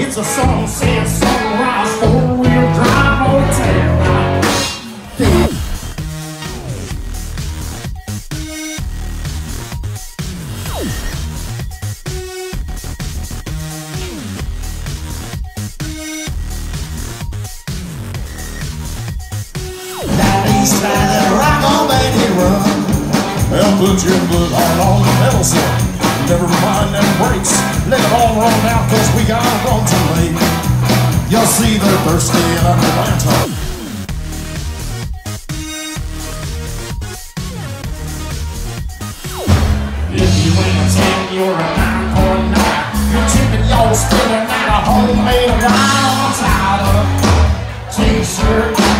It's a song, sunset sunrise. four-wheel put your foot right on the pedal sir. Never mind them brakes, let it all run out cause we got on too late. You'll see they're thirsty in Atlanta. If you ain't a ten, you're a 9.9. You're tipping your spinner at a homemade wine on tied up t-shirt.